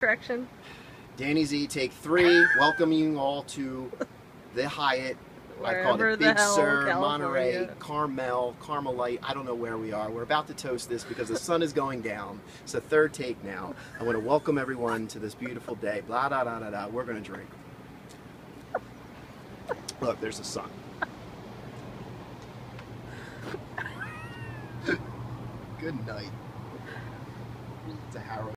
Direction, Danny Z, take three. Welcome you all to the Hyatt. I call it Big hell, Sur, Monterey, Carmel, Carmelite. I don't know where we are. We're about to toast this because the sun is going down. It's the third take now. I want to welcome everyone to this beautiful day. Blah, da, da, da, da. We're going to drink. Look, there's the sun. Good night. It's a harrow.